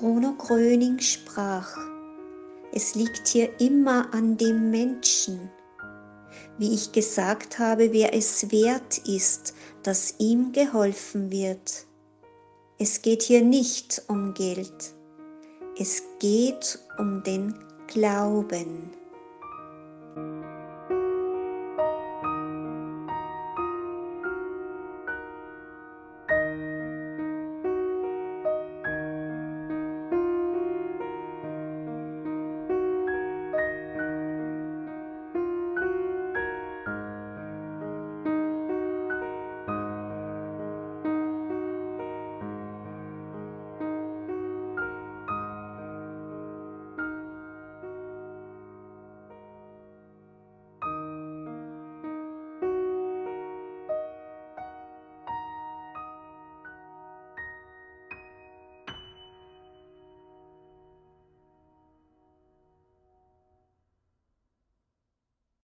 Bruno Gröning sprach, es liegt hier immer an dem Menschen. Wie ich gesagt habe, wer es wert ist, dass ihm geholfen wird. Es geht hier nicht um Geld. Es geht um den Glauben.